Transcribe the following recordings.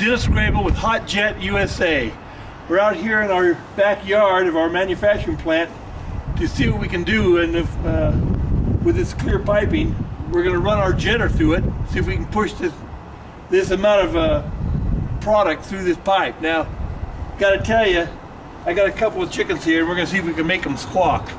Dennis Grable with HotJet USA. We're out here in our backyard of our manufacturing plant to see what we can do and if uh, with this clear piping we're going to run our jetter through it see if we can push this this amount of uh, product through this pipe. Now got to tell you I got a couple of chickens here and we're going to see if we can make them squawk.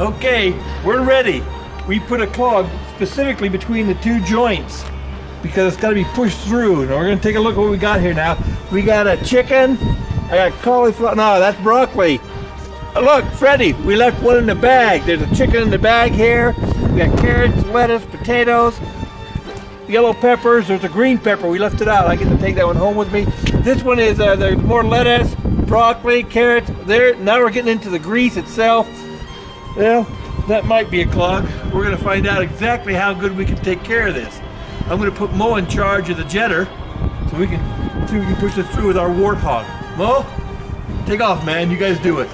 Okay, we're ready. We put a clog specifically between the two joints because it's got to be pushed through. And we're going to take a look at what we got here now. We got a chicken. I got cauliflower. No, that's broccoli. Oh, look, Freddie, we left one in the bag. There's a chicken in the bag here. We got carrots, lettuce, potatoes, yellow peppers. There's a green pepper. We left it out. I get to take that one home with me. This one is uh, there's more lettuce, broccoli, carrots. There. Now we're getting into the grease itself. Well, that might be a clog. We're going to find out exactly how good we can take care of this. I'm going to put Mo in charge of the jetter so we can see if we can push this through with our warthog. Mo, take off, man. You guys do it.